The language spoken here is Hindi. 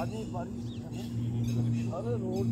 आदमी बारिश अरे रोड